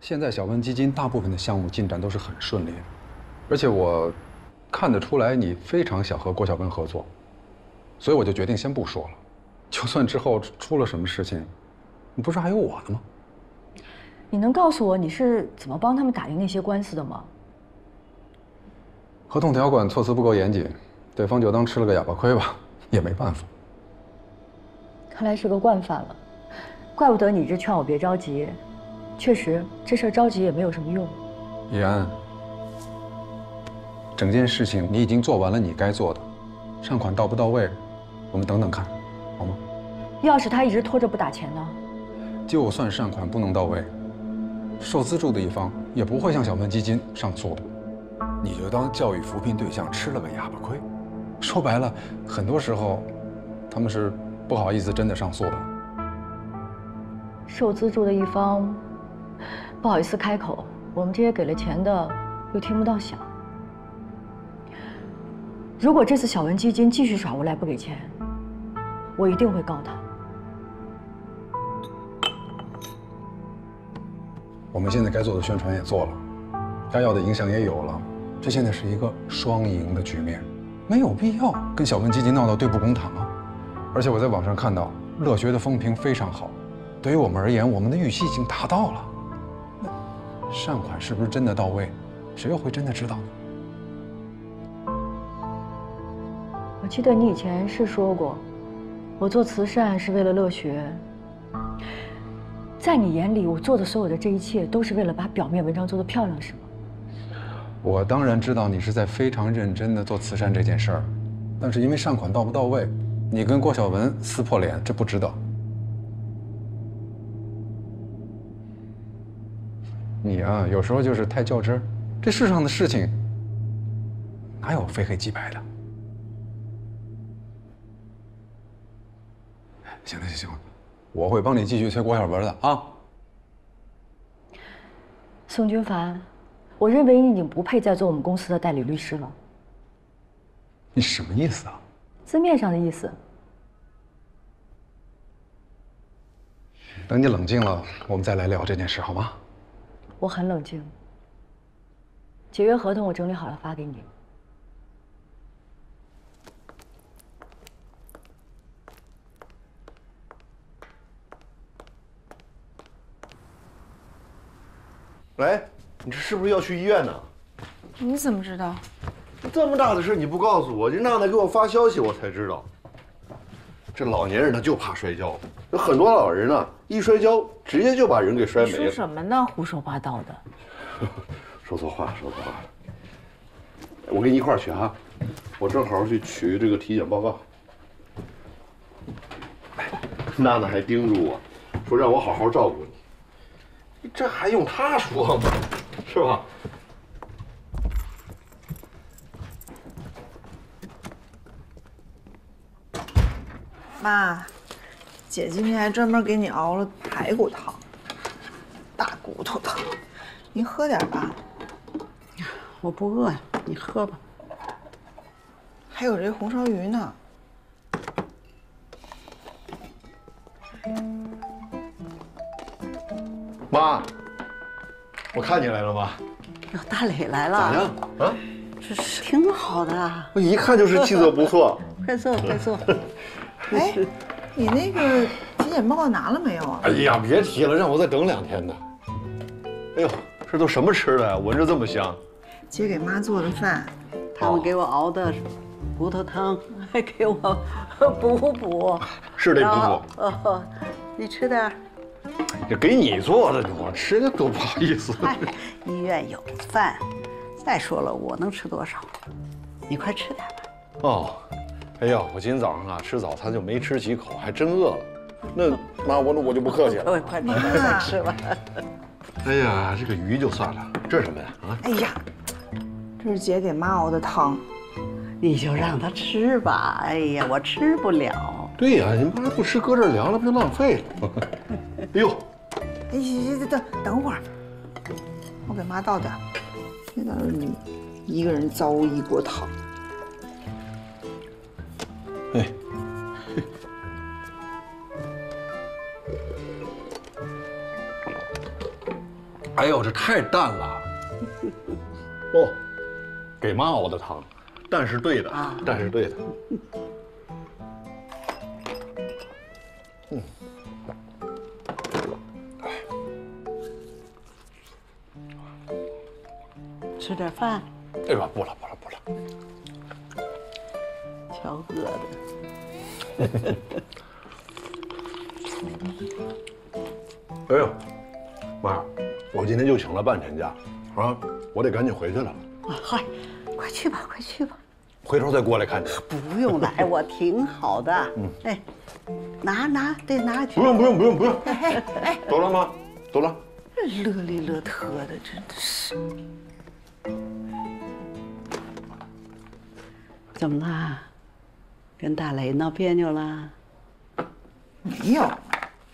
现在小温基金大部分的项目进展都是很顺利的，而且我看得出来你非常想和郭小温合作，所以我就决定先不说了。就算之后出了什么事情，你不是还有我呢吗？你能告诉我你是怎么帮他们打赢那些官司的吗？合同条款措辞不够严谨，对方就当吃了个哑巴亏吧，也没办法。看来是个惯犯了，怪不得你一直劝我别着急。确实，这事儿着急也没有什么用。易安，整件事情你已经做完了你该做的，善款到不到位，我们等等看，好吗？要是他一直拖着不打钱呢？就算善款不能到位，受资助的一方也不会向小温基金上诉的。你就当教育扶贫对象吃了个哑巴亏。说白了，很多时候他们是不好意思真的上诉的。受资助的一方。不好意思开口，我们这些给了钱的又听不到响。如果这次小文基金继续耍无赖不给钱，我一定会告他。我们现在该做的宣传也做了，该要的影响也有了，这现在是一个双赢的局面，没有必要跟小文基金闹到对簿公堂啊！而且我在网上看到乐学的风评非常好，对于我们而言，我们的预期已经达到了。善款是不是真的到位？谁又会真的知道呢？我记得你以前是说过，我做慈善是为了乐学。在你眼里，我做的所有的这一切都是为了把表面文章做得漂亮，是吗？我当然知道你是在非常认真的做慈善这件事儿，但是因为善款到不到位，你跟郭晓文撕破脸，这不值得。你啊，有时候就是太较真儿。这世上的事情哪有非黑即白的？行了行行了，我会帮你继续催郭小文的啊。宋君凡，我认为你已经不配再做我们公司的代理律师了。你什么意思啊？字面上的意思。等你冷静了，我们再来聊这件事，好吗？我很冷静。解约合同我整理好了发给你。喂，你这是不是要去医院呢？你怎么知道？这么大的事你不告诉我，就娜娜给我发消息，我才知道。这老年人他就怕摔跤，有很多老人呢，一摔跤直接就把人给摔没了。说什么呢？胡说八道的。说错话，说错话了。我跟你一块儿去啊，我正好去取这个体检报告。娜娜还叮嘱我，说让我好好照顾你。这还用她说吗？是吧？妈，姐今天还专门给你熬了排骨汤，大骨头汤，您喝点吧。我不饿呀，你喝吧。还有这红烧鱼呢。妈，我看你来了吗？哟，大磊来了。咋样？啊？这是挺好的。我一看就是气色不错。快坐，快坐。哎，你那个体检报告拿了没有啊？哎呀，别提了，让我再等两天呢。哎呦，这都什么吃的呀？闻着这么香。姐给妈做的饭，他们给我熬的骨头汤，还给我补补。是得补补。哦，你吃点。这给你做的，我吃的多不好意思。医院有饭。再说了，我能吃多少？你快吃点吧。哦。哎呦，我今天早上啊吃早餐就没吃几口，还真饿了。那妈，我那我就不客气了。快吃，快吃吧。哎呀，这个鱼就算了，这是什么呀？啊？哎呀，这是姐给妈熬的汤，你就让她吃吧。哎呀，我吃不了。对呀，你妈不吃，搁这凉了不就浪费了？哎呦，哎，行行等等会儿，我给妈倒点。别到时候你一个人糟一锅汤。哎，哎呦，这太淡了。哦，给妈熬的汤，淡是对的，淡是对的。嗯吃点饭，哎呀，不了不了不了，瞧饿的。哎呦，妈，我今天就请了半天假，啊，我得赶紧回去了，啊嗨，快去吧，快去吧。回头再过来看你。不用来，我挺好的。嗯，哎，拿拿得拿去不。用不用不用不用，哎哎走了妈，走了。乐里乐特的，真的是。怎么啦？跟大雷闹别扭了？没有，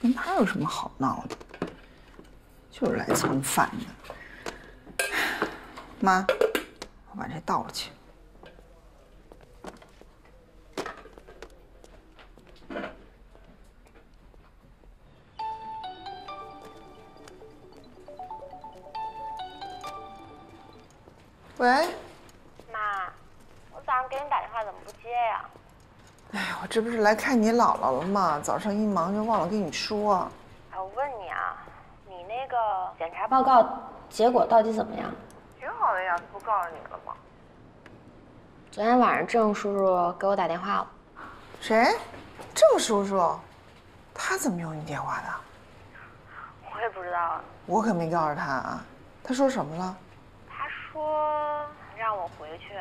跟他有什么好闹的？就是来蹭饭的。妈，我把这倒了去。这不是来看你姥姥了吗？早上一忙就忘了跟你说。哎，我问你啊，你那个检查报告结果到底怎么样？挺好的呀，不告诉你了吗？昨天晚上郑叔叔给我打电话了，谁？郑叔叔，他怎么有你电话的？我也不知道啊。我可没告诉他啊。他说什么了？他说让我回去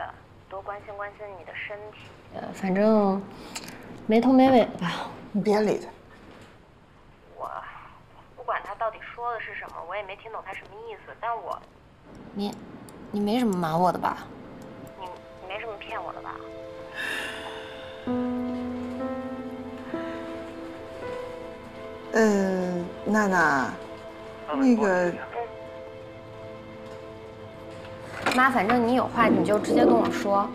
多关心关心你的身体。呃，反正没头没尾的吧。你别理他。我不管他到底说的是什么，我也没听懂他什么意思。但我，你，你没什么瞒我的吧？你你没什么骗我的吧？嗯，娜娜，那个，妈，反正你有话你就直接跟我说。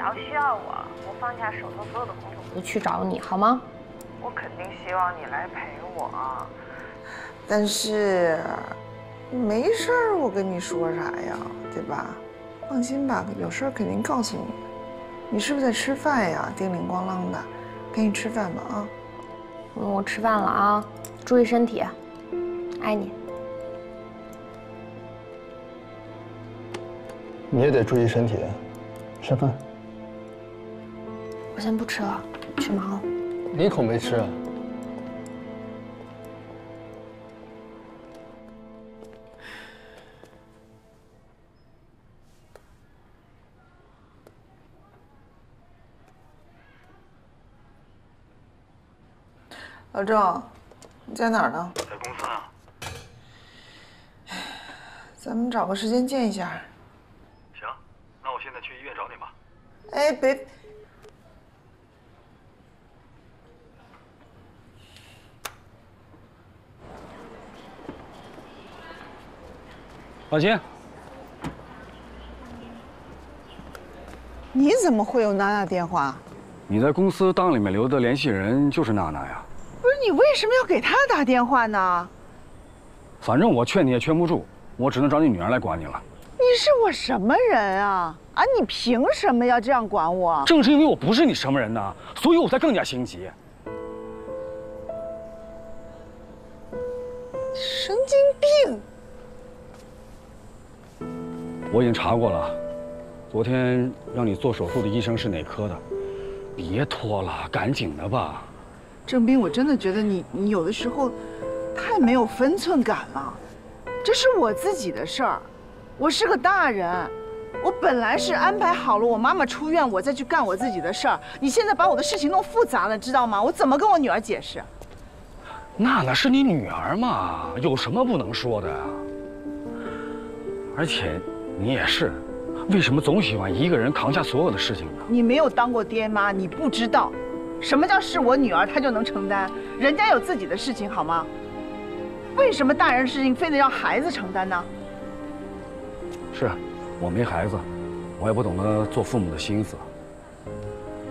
你只要需要我，我放下手头所有的工作，我就去找你，好吗？我肯定希望你来陪我，但是没事儿，我跟你说啥呀，对吧？放心吧，有事儿肯定告诉你。你是不是在吃饭呀？叮铃咣啷的，赶紧吃饭吧啊！嗯，我吃饭了啊，注意身体，爱你。你也得注意身体，吃饭。我先不吃了，去忙了。你一口没吃啊？老郑，你在哪儿呢？在公司呢。咱们找个时间见一下。行，那我现在去医院找你吧。哎，别！老秦，你怎么会有娜娜电话？你在公司档里面留的联系人就是娜娜呀。不是你为什么要给她打电话呢？反正我劝你也劝不住，我只能找你女儿来管你了。你是我什么人啊？啊，你凭什么要这样管我？正是因为我不是你什么人呢，所以我才更加心急。我已经查过了，昨天让你做手术的医生是哪科的？别拖了，赶紧的吧。郑斌，我真的觉得你你有的时候太没有分寸感了。这是我自己的事儿，我是个大人，我本来是安排好了我妈妈出院，我再去干我自己的事儿。你现在把我的事情弄复杂了，知道吗？我怎么跟我女儿解释？娜娜是你女儿嘛，有什么不能说的呀？而且你也是，为什么总喜欢一个人扛下所有的事情呢？你没有当过爹妈，你不知道，什么叫是我女儿她就能承担？人家有自己的事情好吗？为什么大人的事情非得让孩子承担呢？是，我没孩子，我也不懂得做父母的心思。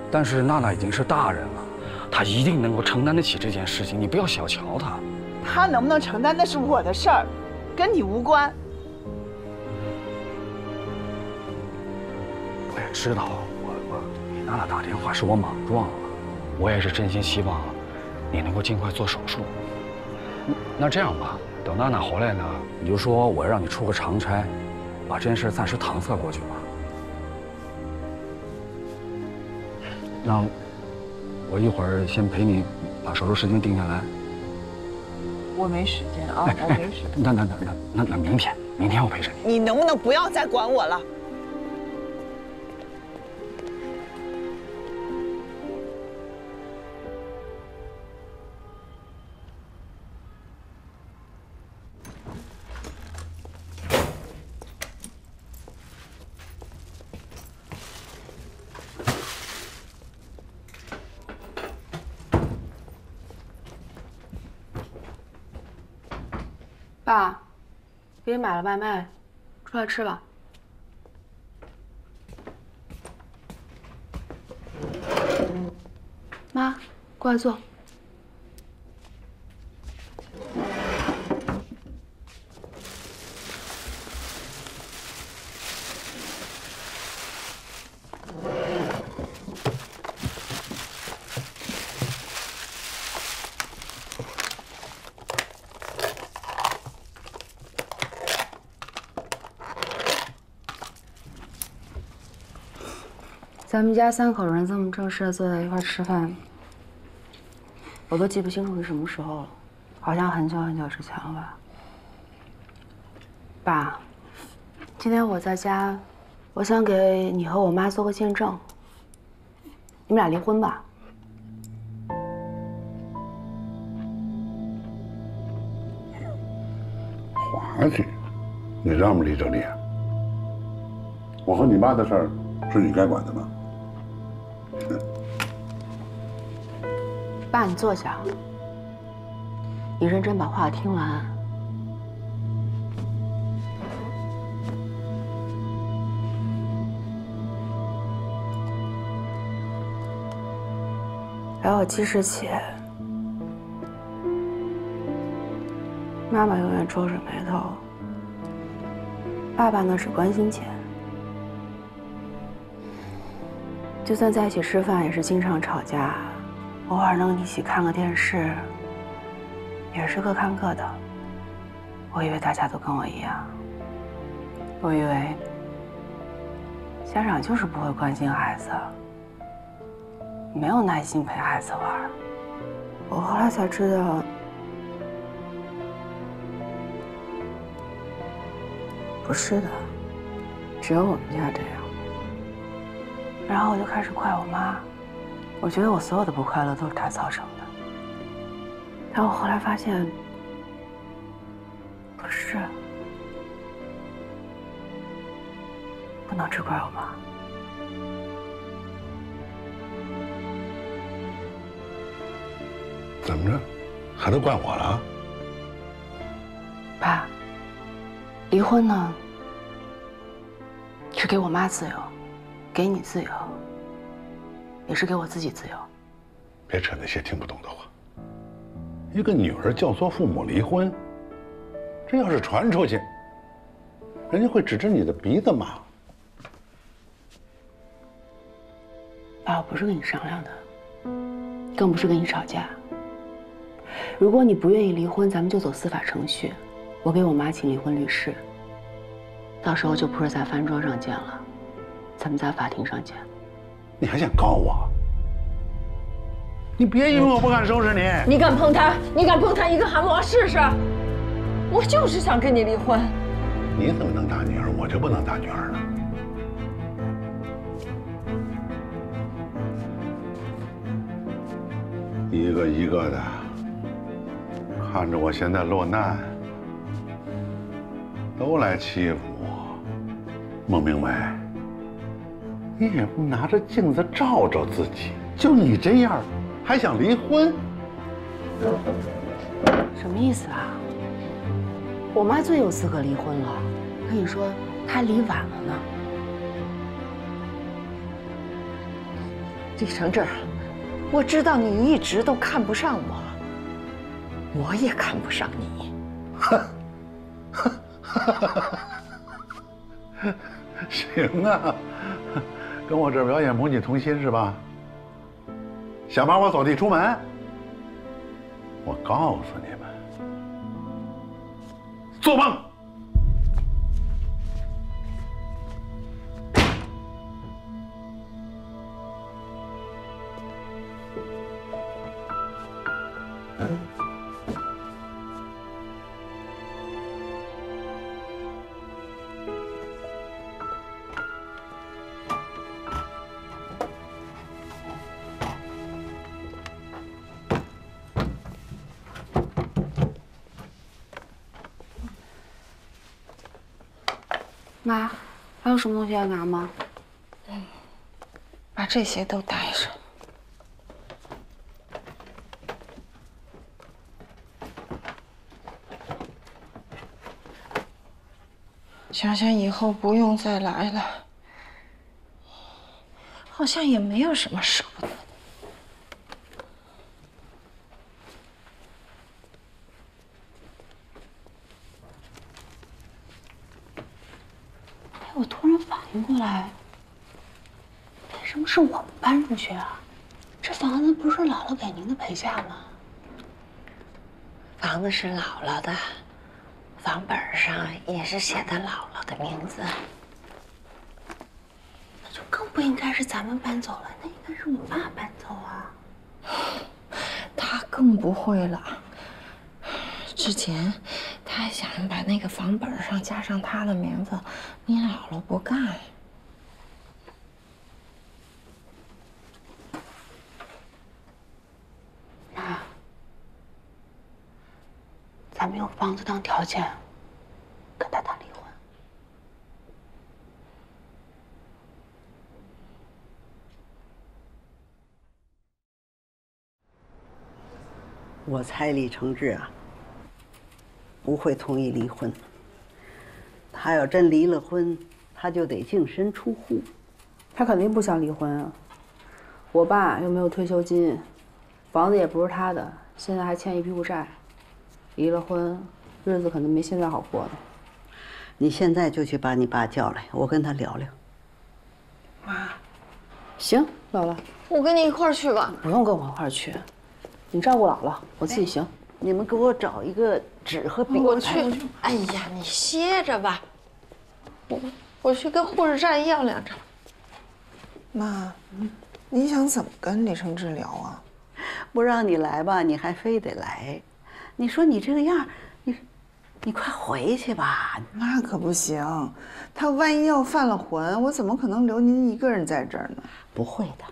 但是娜娜已经是大人了，她一定能够承担得起这件事情，你不要小瞧她。她能不能承担那是我的事儿，跟你无关。知道，我我给娜娜打电话是我莽撞了，我也是真心希望你能够尽快做手术。那这样吧，等娜娜回来呢，你就说我让你出个长差，把这件事暂时搪塞过去吧。那我一会儿先陪你把手术时间定下来。我没时间啊，我没时间。那那那那那那明天，明天我陪着你。你能不能不要再管我了？给你买了外卖，出来吃吧。妈，过来坐。咱们家三口人这么正式的坐在一块吃饭，我都记不清楚是什么时候了，好像很久很久之前了吧。爸，今天我在家，我想给你和我妈做个见证，你们俩离婚吧。滑稽，你让不离就离。我和你妈的事儿是你该管的吗？爸，你坐下，你认真把话听完。打我记事起，妈妈永远皱着眉头，爸爸呢只关心钱，就算在一起吃饭，也是经常吵架。偶尔能一起看个电视，也是各看各的。我以为大家都跟我一样，我以为家长就是不会关心孩子，没有耐心陪孩子玩。我后来才知道，不是的，只有我们家这样。然后我就开始怪我妈。我觉得我所有的不快乐都是他造成的，但我后来发现不是，不能只怪我妈。怎么着，还都怪我了？爸，离婚呢，是给我妈自由，给你自由。也是给我自己自由。别扯那些听不懂的话。一个女儿教唆父母离婚，这要是传出去，人家会指着你的鼻子骂。爸，我不是跟你商量的，更不是跟你吵架。如果你不愿意离婚，咱们就走司法程序，我给我妈请离婚律师。到时候就不是在饭桌上见了，咱们在法庭上见。你还想告我？你别以为我不敢收拾你！你敢碰他？你敢碰他一个寒毛试试？我就是想跟你离婚。你怎么能打女儿，我就不能打女儿呢？一个一个的看着我现在落难，都来欺负我，孟明伟。你也不拿着镜子照照自己，就你这样，还想离婚？什么意思啊？我妈最有资格离婚了，跟你说，她离晚了呢。李承志，我知道你一直都看不上我，我也看不上你。哼，哼。行啊，跟我这儿表演母女同心是吧？想把我扫地出门？我告诉你们，做梦！妈，还有什么东西要拿吗？嗯把这些都带上。想想以后不用再来了，好像也没有什么舍不得的。哎，我突然反应过来，为什么搬出去啊？这房子不是姥姥给您的陪嫁吗？房子是姥姥的，房本上也是写的姥姥的名字。那就更不应该是咱们搬走了，那应该是我爸搬走啊。他更不会了。之前他还想把那个房本上加上他的名字，你姥姥不干。妈，咱们用房子当条件，跟他谈离婚。我猜李承志啊，不会同意离婚。他要真离了婚，他就得净身出户。他肯定不想离婚啊。我爸又没有退休金，房子也不是他的，现在还欠一屁股债。离了婚，日子可能没现在好过的。你现在就去把你爸叫来，我跟他聊聊。妈，行，姥姥，我跟你一块儿去吧。不用跟我一块儿去，你照顾姥姥，我自己行。你们给我找一个纸和笔。我去。哎呀，你歇着吧。我我去跟护士站要两张。妈，你想怎么跟李承志聊啊？不让你来吧，你还非得来。你说你这个样，你你快回去吧。那可不行，他万一要犯了浑，我怎么可能留您一个人在这儿呢？不会的，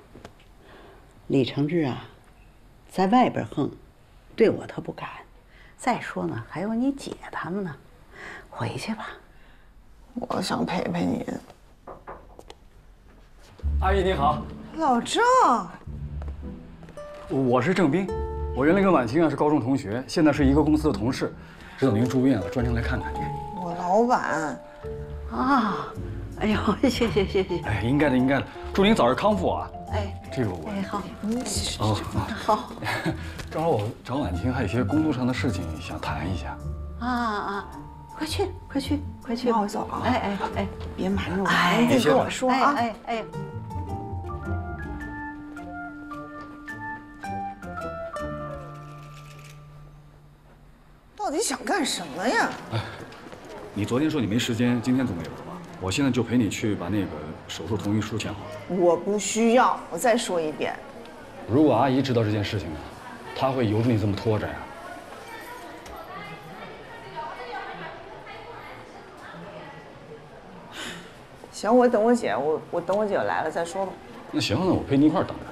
李承志啊，在外边横，对我他不敢。再说呢，还有你姐他们呢，回去吧。我想陪陪您。阿姨你好，老郑，我是郑斌，我原来跟婉清啊是高中同学，现在是一个公司的同事，知道您住院了，专程来看看您。我老板。啊，哎呦，谢谢谢谢。哎，应该的应该的，祝您早日康复啊。哎，这个我。哎好。哦 好。正好我找婉清还有一些工作上的事情想谈一下。啊啊，快去快去快去！那，我走了。哎哎哎，别瞒着我，哎你跟我说啊。哎哎。到底想干什么呀？哎，你昨天说你没时间，今天总没有吧？我现在就陪你去把那个手术同意书签好。我不需要，我再说一遍。如果阿姨知道这件事情呢，她会由着你这么拖着呀？行，我等我姐，我我等我姐来了再说吧。那行，那我陪你一块儿等着。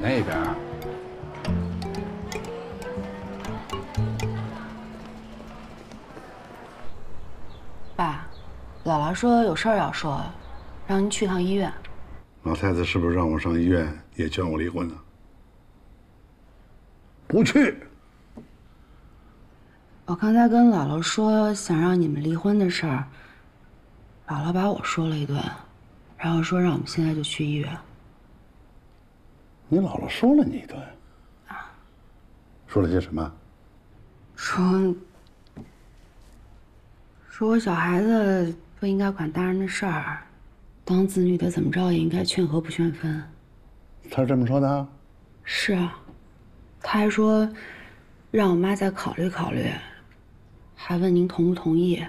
那边。说有事儿要说，让您去趟医院。老太太是不是让我上医院也劝我离婚呢？不去。我刚才跟姥姥说想让你们离婚的事儿，姥姥把我说了一顿，然后说让我们现在就去医院。你姥姥说了你一顿？说了些什么？说说我小孩子不应该管大人的事儿，当子女的怎么着也应该劝和不劝分。他是这么说的？是啊，他还说让我妈再考虑考虑，还问您同不同意，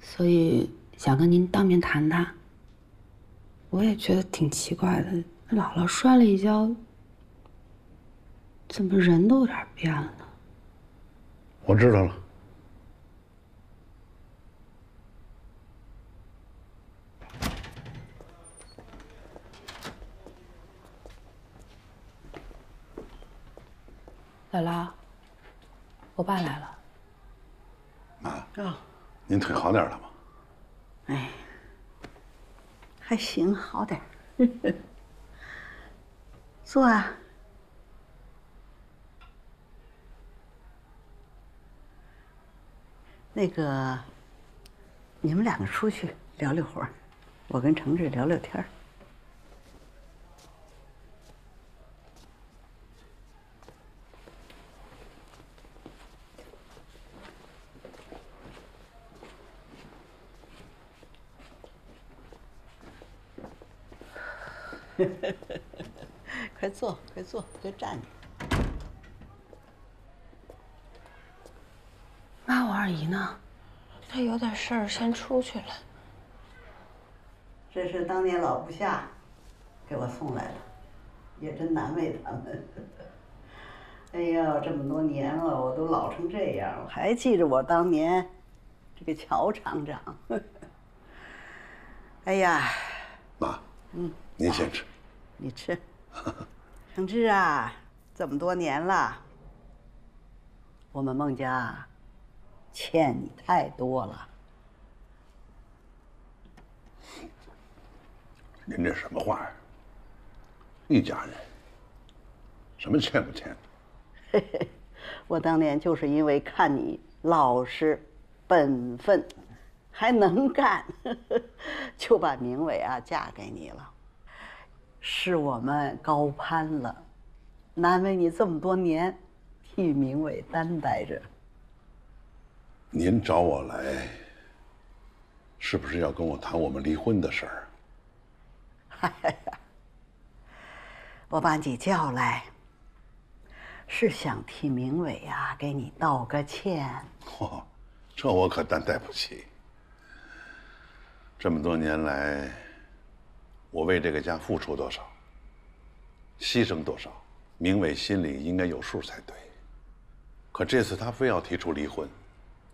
所以想跟您当面谈谈。我也觉得挺奇怪的，姥姥摔了一跤，怎么人都有点变了呢？我知道了。姥姥，我爸来了。妈，啊，您腿好点了吗？哎，还行，好点儿。坐啊。那个，你们两个出去聊聊会儿，我跟程志聊聊天儿。快坐，别站着。妈，我二姨呢？她有点事儿，先出去了。这是当年老部下给我送来的，也真难为他们。哎呀，这么多年了，我都老成这样了，还记着我当年这个乔厂长。哎呀，妈，嗯，您先吃。你吃。程志啊，这么多年了，我们孟家欠你太多了。您这什么话呀？一家人，什么欠不欠？嘿嘿，我当年就是因为看你老实、本分，还能干，就把明伟啊嫁给你了。是我们高攀了，难为你这么多年替明伟担待着。您找我来，是不是要跟我谈我们离婚的事儿？哎呀，我把你叫来，是想替明伟啊给你道个歉。嚯，这我可担待不起。这么多年来，我为这个家付出多少，牺牲多少，明伟心里应该有数才对。可这次他非要提出离婚，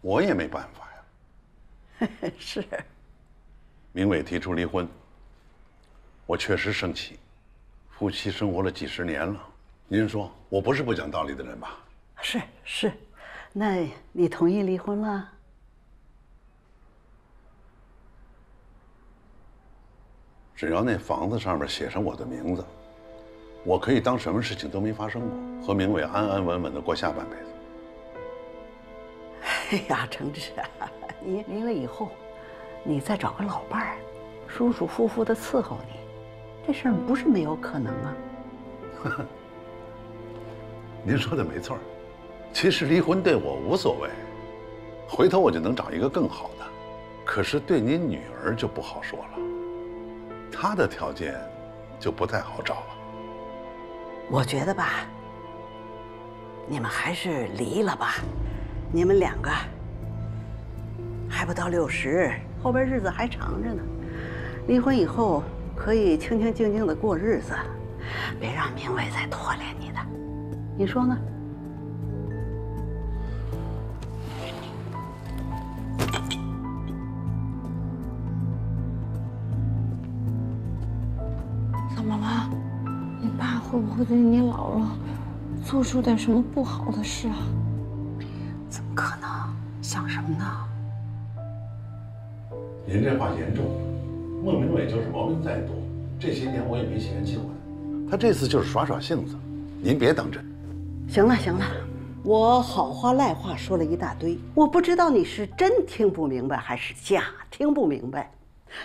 我也没办法呀。是。明伟提出离婚，我确实生气。夫妻生活了几十年了，您说我不是不讲道理的人吧？是是，那你同意离婚了？只要那房子上面写上我的名字，我可以当什么事情都没发生过，和明伟安安稳稳的过下半辈子。哎呀，程志啊，你离了以后，你再找个老伴儿，舒舒服服的伺候你，这事儿不是没有可能啊。您说的没错，其实离婚对我无所谓，回头我就能找一个更好的。可是对您女儿就不好说了，他的条件就不太好找了。我觉得吧，你们还是离了吧。你们两个还不到六十，后边日子还长着呢。离婚以后可以清清静静的过日子，别让明伟再拖累你的。你说呢？会不会对你姥姥做出点什么不好的事啊？怎么可能？想什么呢？您这话严重了。孟明伟就是毛病再多，这些年我也没嫌弃过他。他这次就是耍耍性子，您别当真。行了行了，我好话赖话说了一大堆，我不知道你是真听不明白还是假听不明白。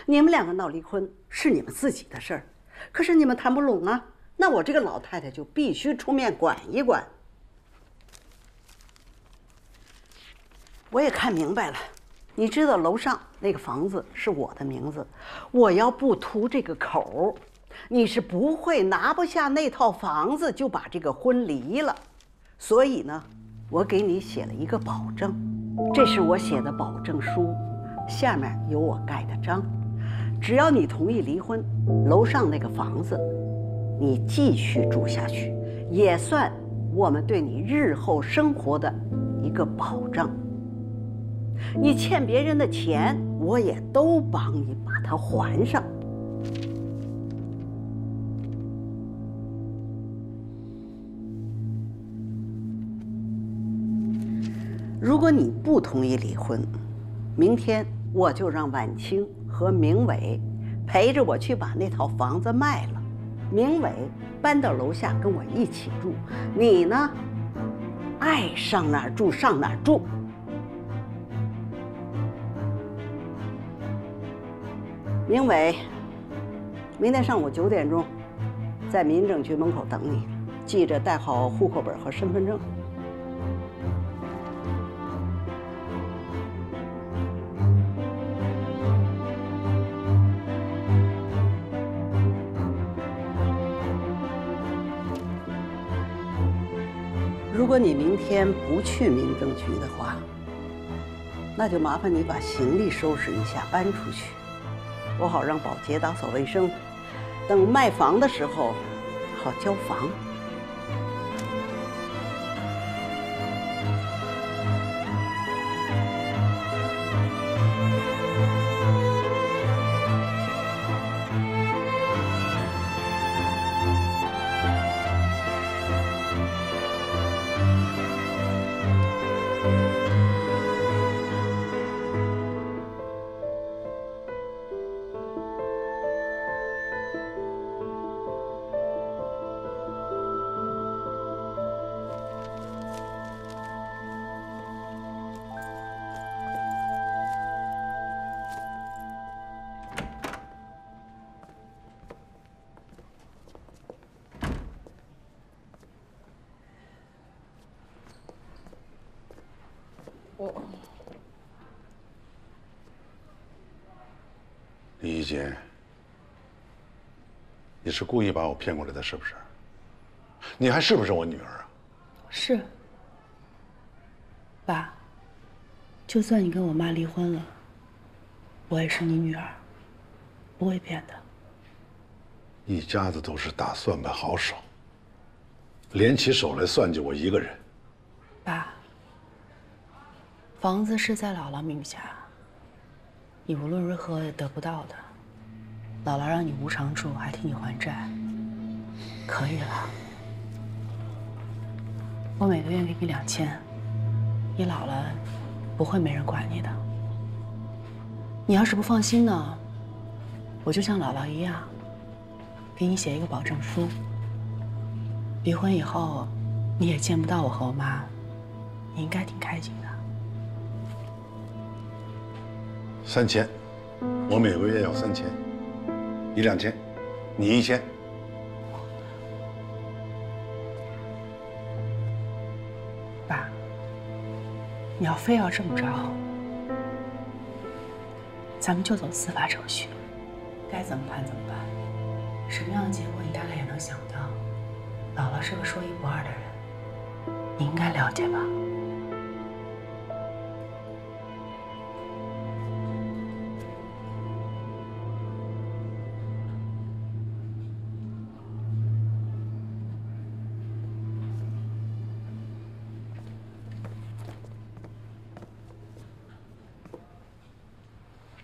你们两个闹离婚是你们自己的事儿，可是你们谈不拢啊，那我这个老太太就必须出面管一管。我也看明白了。你知道楼上那个房子是我的名字，我要不图这个口你是不会拿不下那套房子就把这个婚离了。所以呢，我给你写了一个保证，这是我写的保证书，下面有我盖的章。只要你同意离婚，楼上那个房子，你继续住下去，也算我们对你日后生活的一个保障。你欠别人的钱，我也都帮你把它还上。如果你不同意离婚，明天我就让晚清和明伟陪着我去把那套房子卖了。明伟搬到楼下跟我一起住，你呢，爱上哪儿住上哪儿住。明伟，明天上午九点钟，在民政局门口等你，记着带好户口本和身份证。如果你明天不去民政局的话，那就麻烦你把行李收拾一下，搬出去，我好让保洁打扫卫生，等卖房的时候好交房。李一杰，你是故意把我骗过来的，是不是？你还是不是我女儿啊？是。爸，就算你跟我妈离婚了，我也是你女儿，不会变的。一家子都是打算盘好手，联起手来算计我一个人。爸，房子是在姥姥名下，你无论如何也得不到的。姥姥让你无偿住，还替你还债，可以了。我每个月给你两千，你老了不会没人管你的。你要是不放心呢，我就像姥姥一样，给你写一个保证书。离婚以后，你也见不到我和我妈，你应该挺开心的。三千，我每个月要三千，你两千，你一千。爸，你要非要这么着，咱们就走司法程序，该怎么判怎么办。什么样的结果你大概也能想到。姥姥是个说一不二的人，你应该了解吧？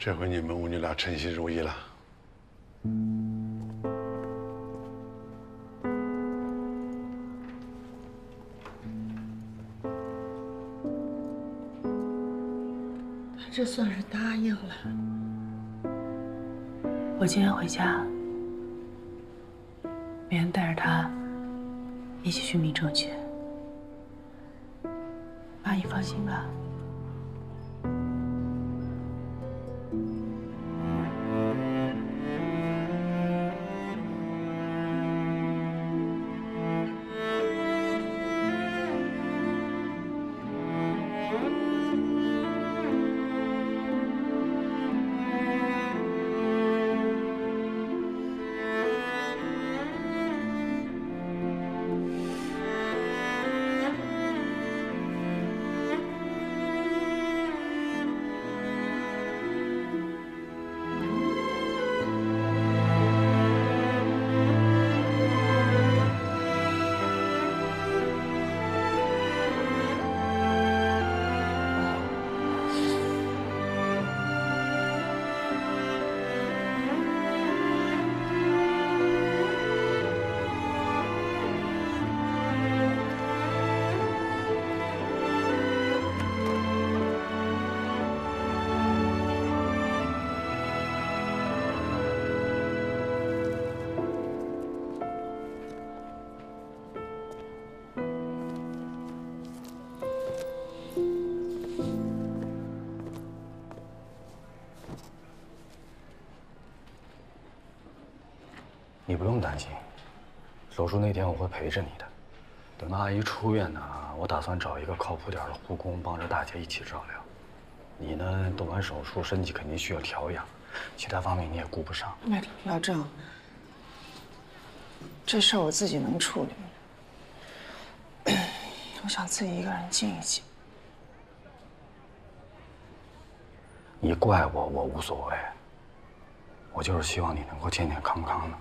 这回你们母女俩称心如意了。他这算是答应了。我今天回家，明天带着他一起去民政局。妈，你放心吧。不用担心，手术那天我会陪着你的。等到阿姨出院呢，我打算找一个靠谱点的护工帮着大姐一起照料。你呢，动完手术身体肯定需要调养，其他方面你也顾不上。老郑，这事儿我自己能处理。我想自己一个人静一静。你怪我，我无所谓。我就是希望你能够健健康康的。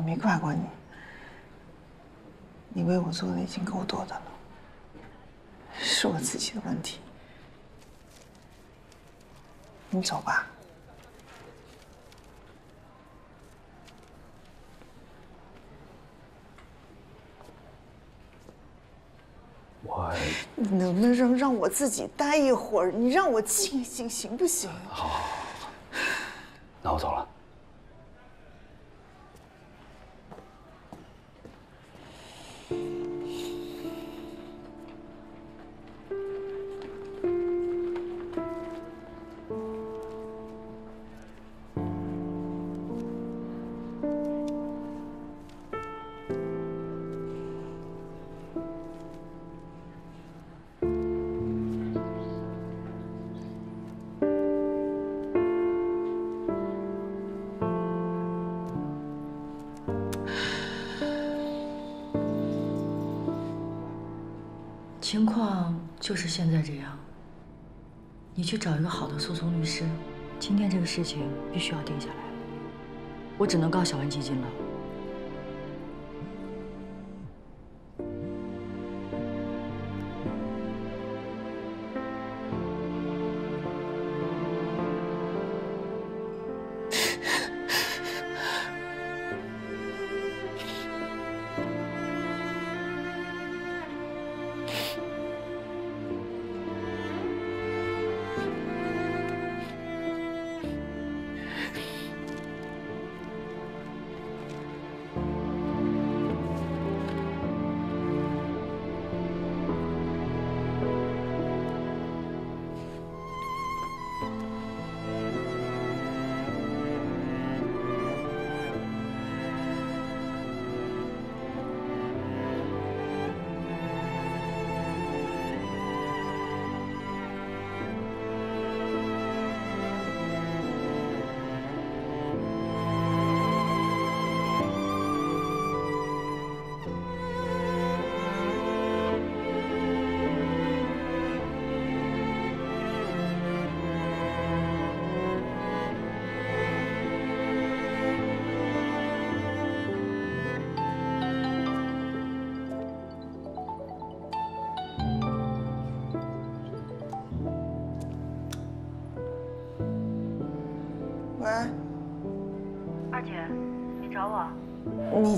我没怪过你，你为我做的已经够多的了，是我自己的问题。你走吧。我，你能不能让让我自己待一会儿？你让我静一静，行不行？好，好好，那我走了。情况就是现在这样。你去找一个好的诉讼律师，今天这个事情必须要定下来。我只能告小文基金了。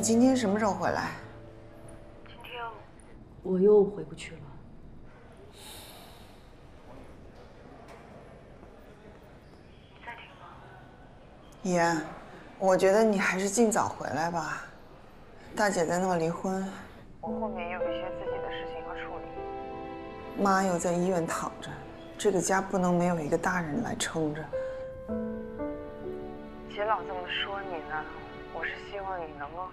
今天什么时候回来？今天我又回不去了。你在听吗妍，我觉得你还是尽早回来吧。大姐在闹离婚，我后面也有一些自己的事情要处理。妈又在医院躺着，这个家不能没有一个大人来撑着。姐老这么说你呢，我是希望你能够，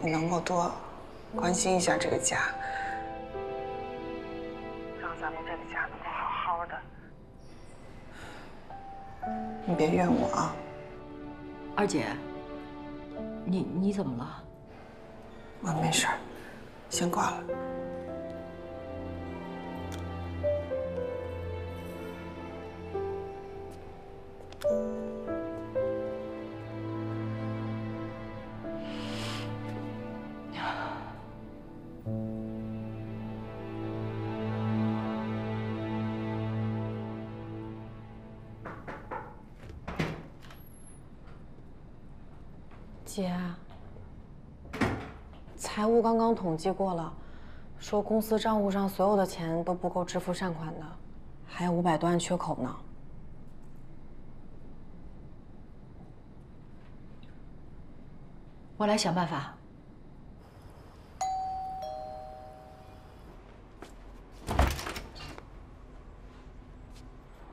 你能够多关心一下这个家，让咱们这个家能够好好的。你别怨我啊。二姐，你你怎么了？我没事儿，先挂了。刚刚统计过了，说公司账户上所有的钱都不够支付善款的，还有五百多万缺口呢。我来想办法。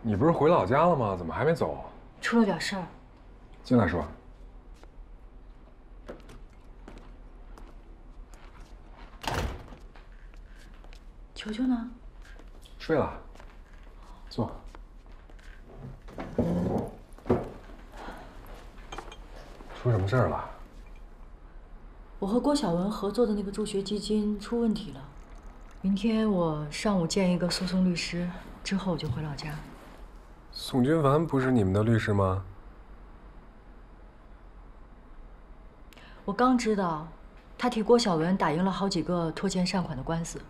你不是回老家了吗？怎么还没走？出了点事儿。进来说。球球呢？睡了。坐。出什么事儿了？我和郭晓文合作的那个助学基金出问题了。明天我上午见一个诉讼律师，之后我就回老家。宋君凡不是你们的律师吗？我刚知道，他替郭晓文打赢了好几个拖欠善款的官司。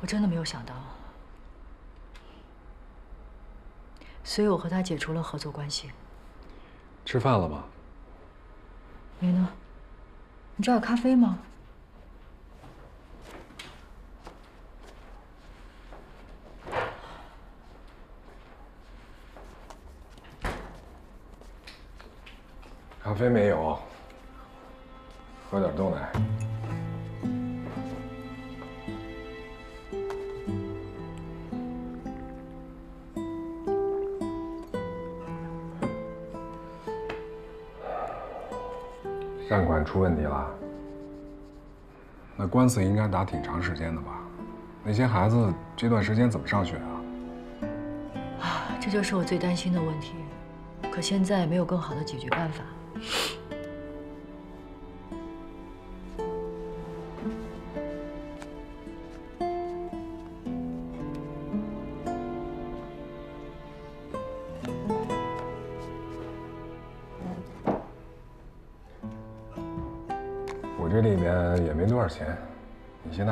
我真的没有想到，所以我和他解除了合作关系。吃饭了吗？没呢。你找点咖啡吗？咖啡没有，喝点豆奶。出问题了，那官司应该打挺长时间的吧？那些孩子这段时间怎么上学啊？啊，这就是我最担心的问题。可现在没有更好的解决办法。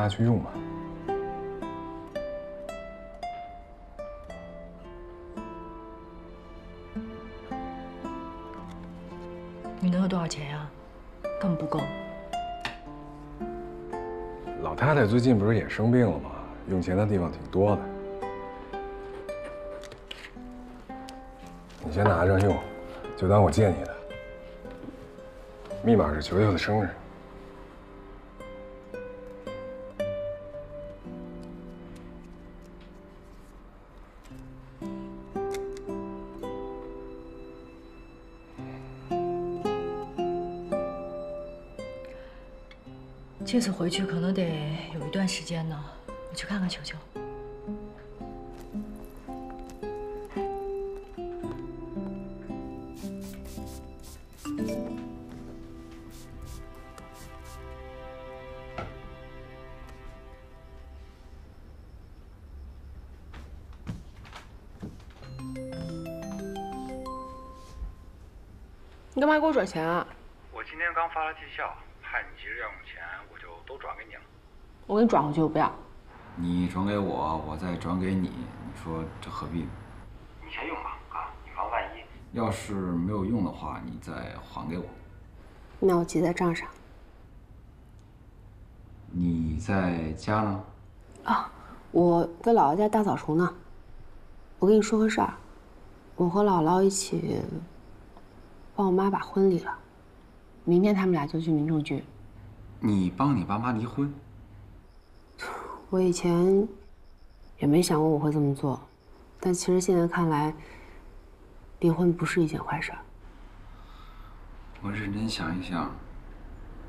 拿去用吧。你能有多少钱呀？根本不够。老太太最近不是也生病了吗？用钱的地方挺多的。你先拿着用，就当我借你的。密码是球球的生日。这次回去可能得有一段时间呢，我去看看球球。你干嘛给我转钱啊？我今天刚发了绩效，怕你急着要用钱，都转给你了。我给你转过去，我不要。你转给我，我再转给你，你说这何必呢？你先用吧，啊，以防万一。要是没有用的话，你再还给我。那我记在账上。你在家呢？啊，我在姥姥家大扫除呢。我跟你说个事儿，我和姥姥一起帮我妈把婚离了，明天他们俩就去民政局。你帮你爸妈离婚？我以前也没想过我会这么做，但其实现在看来，离婚不是一件坏事。我认真想一想，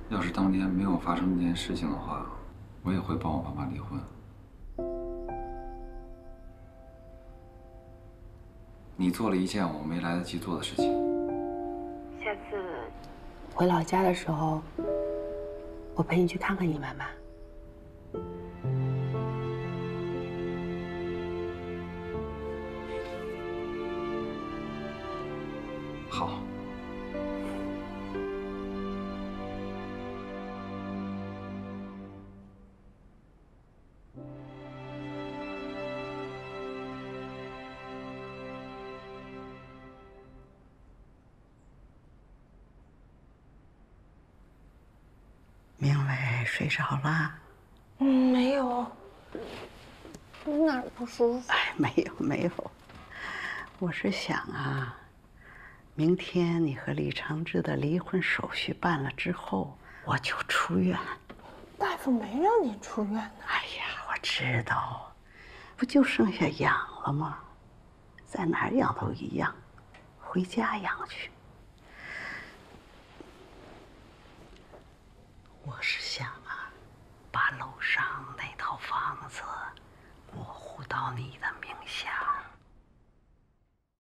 要是当年没有发生这件事情的话，我也会帮我爸妈离婚。你做了一件我没来得及做的事情。下次回老家的时候，我陪你去看看你妈妈。睡着了？嗯，没有。哪儿不舒服？哎，没有没有。我是想啊，明天你和李长志的离婚手续办了之后，我就出院。大夫没让你出院呢。哎呀，我知道，不就剩下养了吗？在哪儿养都一样，回家养去。我是想。把楼上那套房子过户到你的名下。